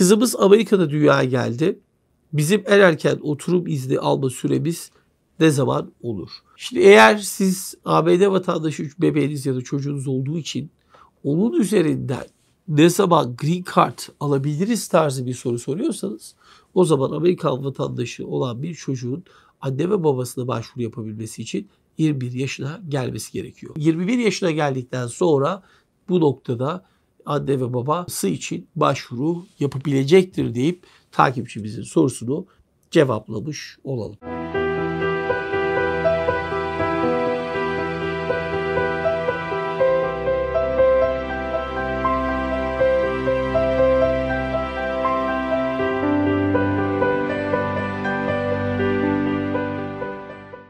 Kızımız Amerika'da dünyaya geldi. Bizim en erken oturum izni alma süremiz ne zaman olur? Şimdi eğer siz ABD vatandaşı bebeğiniz ya da çocuğunuz olduğu için onun üzerinden ne zaman green card alabiliriz tarzı bir soru soruyorsanız o zaman Amerikan vatandaşı olan bir çocuğun anne ve babasına başvuru yapabilmesi için 21 yaşına gelmesi gerekiyor. 21 yaşına geldikten sonra bu noktada anne ve babası için başvuru yapabilecektir deyip takipçimizin sorusunu cevaplamış olalım.